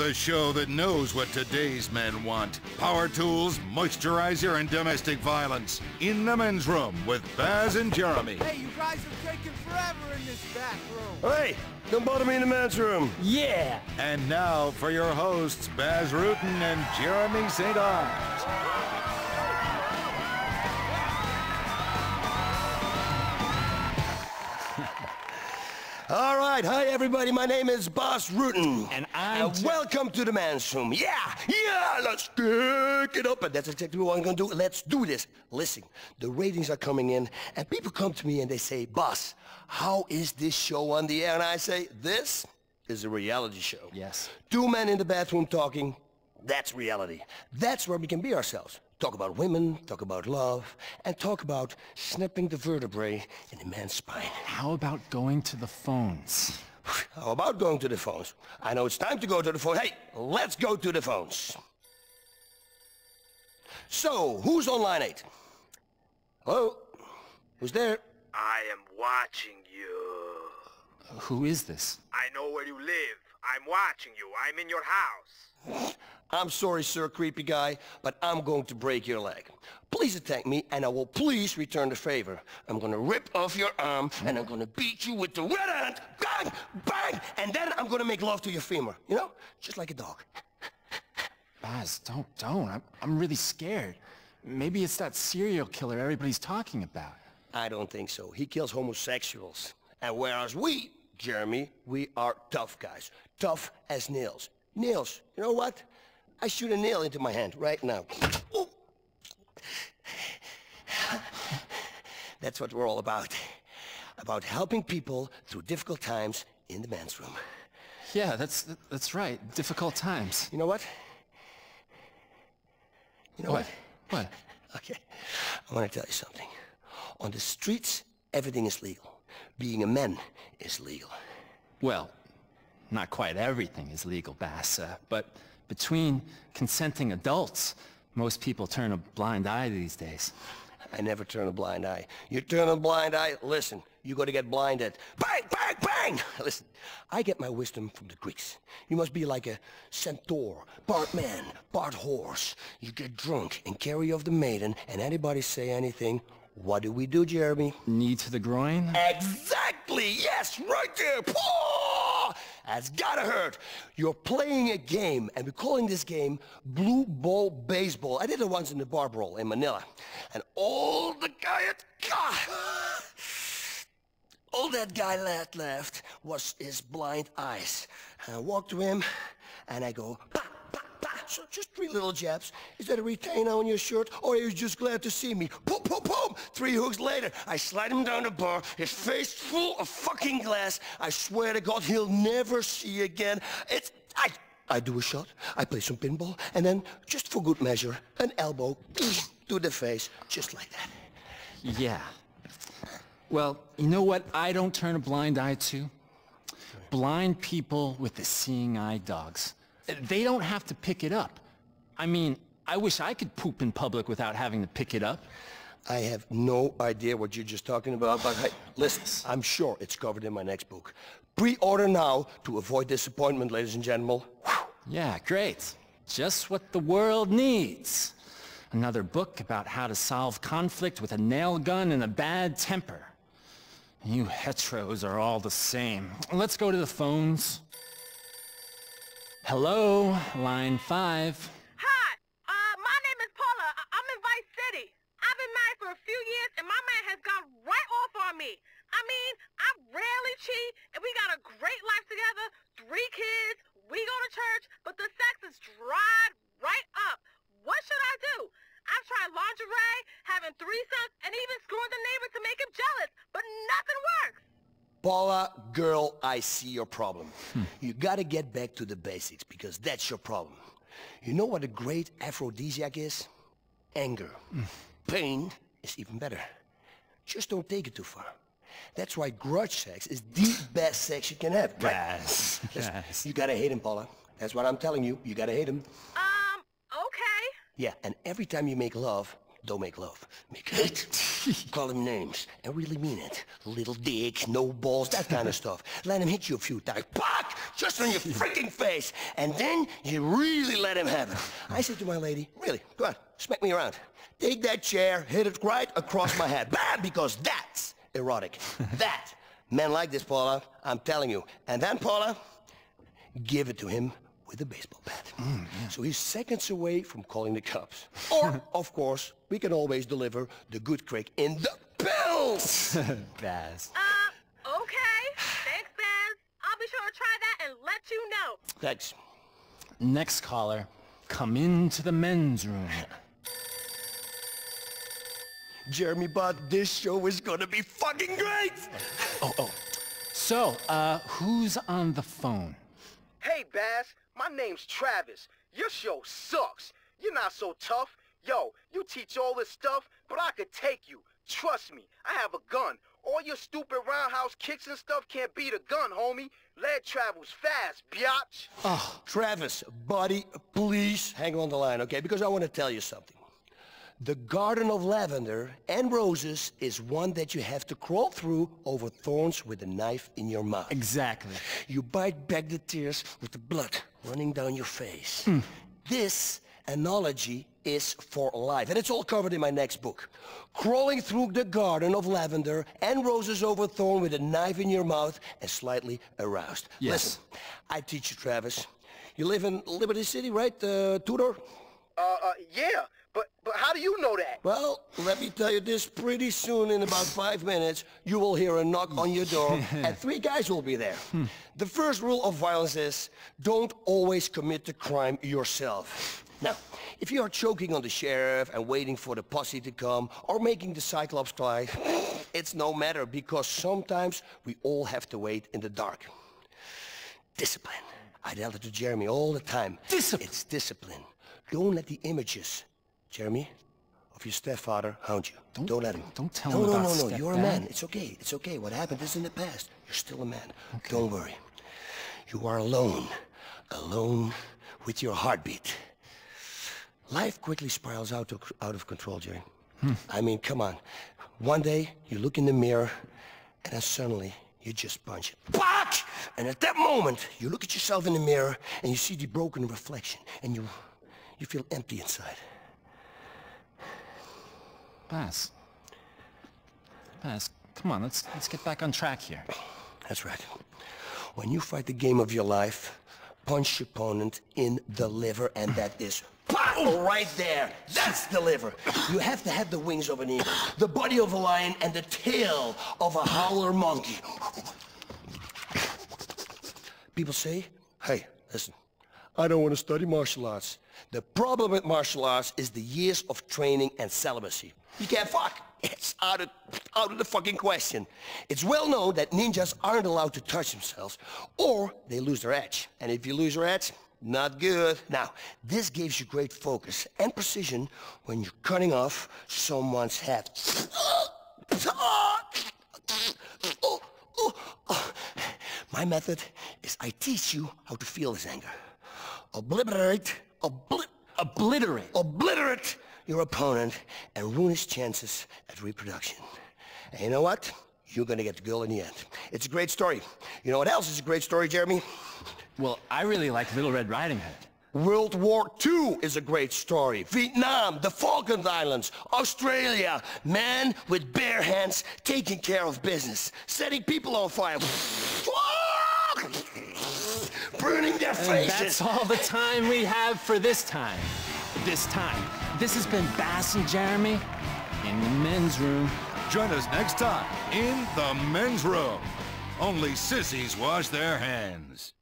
The show that knows what today's men want. Power tools, moisturizer, and domestic violence. In the men's room with Bas and Jeremy. Hey, you guys are taking forever in this back room. Hey, don't bother me in the men's room. Yeah! And now for your hosts, Bas Rutten and Jeremy St. Arms. All right, hi everybody. My name is Bas Rutten. Mm. And I'm uh, And welcome to the man's room. Yeah, yeah, let's kick it up. And that's exactly what I'm gonna do. Let's do this. Listen, the ratings are coming in, and people come to me and they say, Bas, how is this show on the air? And I say, this is a reality show. Yes. Two men in the bathroom talking, that's reality. That's where we can be ourselves. Talk about women, talk about love, and talk about snipping the vertebrae in a man's spine. How about going to the phones? How about going to the phones? I know it's time to go to the phone. Hey, let's go to the phones. So, who's on line eight? Hello? Who's there? I am watching you. Who is this? I know where you live. I'm watching you. I'm in your house. I'm sorry, sir, creepy guy, but I'm going to break your leg. Please attack me, and I will please return the favor. I'm gonna rip off your arm, and I'm gonna beat you with the red hand. Bang! Bang! And then I'm gonna make love to your femur. You know? Just like a dog. Bas, don't, don't. I'm, I'm really scared. Maybe it's that serial killer everybody's talking about. I don't think so. He kills homosexuals. And whereas we, Jeremy, we are tough guys. Tough as nails. Nails. You know what? I shoot a nail into my hand right now. Ooh. That's what we're all about. About helping people through difficult times in the man's room. Yeah, that's, that's right. Difficult times. You know what? You know what? What? What? Okay. I want to tell you something. On the streets, everything is legal. Being a man is legal. Well, not quite everything is legal, Bas, uh, but between consenting adults, most people turn a blind eye these days. I never turn a blind eye. You turn a blind eye, listen, you gotta get blinded. Bang, bang, bang! Listen, I get my wisdom from the Greeks. You must be like a centaur, part man, part horse. You get drunk and carry off the maiden, and anybody say anything, what do we do, Jeremy? Knee to the groin? Exactly, yes, right there! Paw! That's gotta hurt. You're playing a game, and we're calling this game Blue Ball Baseball. I did it once in the bar brawl in Manila. And all the guy at... Ah, all that guy left left was his blind eyes. And I walk to him, and I go, "Pa, pa, pa." So just three little jabs. Is that a retainer on your shirt, or are you just glad to see me? Boom, boom, boom! Three hooks later, I slide him down the bar, his face full of fucking glass. I swear to God, he'll never see again. It's... I... I do a shot, I play some pinball, and then, just for good measure, an elbow to the face, just like that. Yeah. Well, you know what I don't turn a blind eye to? Blind people with the seeing eye dogs. They don't have to pick it up. I mean, I wish I could poop in public without having to pick it up. I have no idea what you're just talking about, but hey, listen, I'm sure it's covered in my next book. Pre-order now to avoid disappointment, ladies and gentlemen. Yeah, great. Just what the world needs. Another book about how to solve conflict with a nail gun and a bad temper. You heteros are all the same. Let's go to the phones. Hello, line five. Hi, uh, my name is Paula. I- I'm in Vice City. I've been married for a few years, and my man has gone right off on me. I mean, I rarely cheat, and we got a great life together, three kids, we go to church, but the sex is dried right up. What should I do? I've tried lingerie, having threesomes, and even screwing the neighbor to make him jealous, but nothing works. Paula, girl, I see your problem. You gotta get back to the basics because that's your problem. You know what a great aphrodisiac is? Anger. Pain is even better. Just don't take it too far. That's why grudge sex is the best sex you can have. right? Yes, yes. You gotta hate him, Paula. That's what I'm telling you. You gotta hate him. Um, okay. Yeah, and every time you make love, don't make love. Make hate. Call him names and really mean it. Little dick, no balls, that kind of stuff. Let him hit you a few times. Pack! Just on your freaking face. And then you really let him have it. I said to my lady, really, go on, smack me around. Take that chair, hit it right across my head. Bam! Because that's erotic. that. Men like this, Paula. I'm telling you. And then, Paula, give it to him with a baseball bat. Mm, yeah. So he's seconds away from calling the cops. Or, of course, we can always deliver the good crick in the pills! Bas. Uh, okay. Thanks, Bas. I'll be sure to try that and let you know. Thanks. Next caller, come into the men's room. Jeremy Bud, this show is gonna be fucking great! Oh, oh. So, uh, who's on the phone? Hey, Bas. My name's Travis. Your show sucks. You're not so tough. Yo, you teach all this stuff, but I could take you. Trust me, I have a gun. All your stupid roundhouse kicks and stuff can't beat a gun, homie. Lead travels fast, biatch. Oh, Travis, buddy, please hang on the line, okay? Because I want to tell you something. The Garden of Lavender and Roses is one that you have to crawl through over thorns with a knife in your mouth. Exactly. You bite back the tears with the blood running down your face. Hmm. This analogy is for life, and it's all covered in my next book. Crawling through the Garden of Lavender and Roses over thorn with a knife in your mouth and slightly aroused. Yes. Listen, I teach you, Travis. You live in Liberty City, right, uh, Tudor? Uh, uh, yeah. But, but how do you know that? Well, let me tell you this. Pretty soon, in about five minutes, you will hear a knock on your door, and three guys will be there. the first rule of violence is don't always commit the crime yourself. Now, if you are choking on the sheriff and waiting for the posse to come, or making the Cyclops cry, it's no matter, because sometimes we all have to wait in the dark. Discipline. I tell it to Jeremy all the time. Discipline. It's discipline. Don't let the images Jeremy, of your stepfather hound you. Don't, don't let him. Don't tell no, him no, about No, no, no, You're a man. It's okay. It's okay. What happened is in the past. You're still a man. Don't worry. You are alone. Alone with your heartbeat. Life quickly spirals out of, out of control, Jerry. Hmm. I mean, come on. One day, you look in the mirror, and then suddenly, you just punch it. Back! And at that moment, you look at yourself in the mirror, and you see the broken reflection, and you, you feel empty inside. Bas. Bas, come on, let's let's get back on track here. That's right. When you fight the game of your life, punch your opponent in the liver, and that is pow, right there. That's the liver. You have to have the wings of an eagle, the body of a lion, and the tail of a howler monkey. People say, hey, listen, I don't want to study martial arts. The problem with martial arts is the years of training and celibacy. You can't fuck. It's out of, out of the fucking question. It's well known that ninjas aren't allowed to touch themselves, or they lose their edge. And if you lose your edge, not good. Now, this gives you great focus and precision when you're cutting off someone's head. My method is I teach you how to feel this anger. Obliterate, obli- Obliterate. obliterate your opponent and ruin his chances at reproduction. And you know what? You're gonna get the girl in the end. It's a great story. You know what else is a great story, Jeremy? Well, I really like Little Red Riding Hood. World War II is a great story. Vietnam, the Falkland Islands, Australia, men with bare hands taking care of business, setting people on fire, burning their And faces. that's all the time we have for this time. This time. This has been Bas and Jeremy in the men's room. Join us next time in the men's room. Only sissies wash their hands.